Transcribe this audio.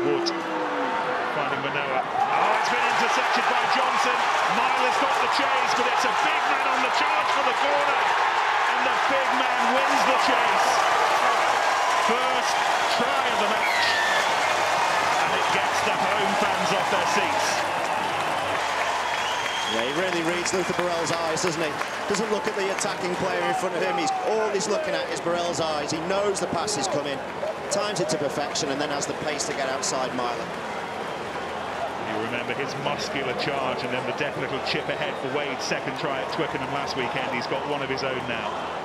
Wood finding Manoa. Oh, it's been intercepted by Johnson. Myler's got the chase, but it's a big man on the charge for the corner. And the big man wins the chase. First try of the match. And it gets the home fans off their seats. Yeah, he really reads Luther Burrell's eyes, doesn't he? Doesn't look at the attacking player in front of him. He's all he's looking at is Burrell's eyes. He knows the pass is coming, times it to perfection, and then has the pace to get outside Myler. You remember his muscular charge and then the deft little chip ahead for Wade's second try at Twickenham last weekend. He's got one of his own now.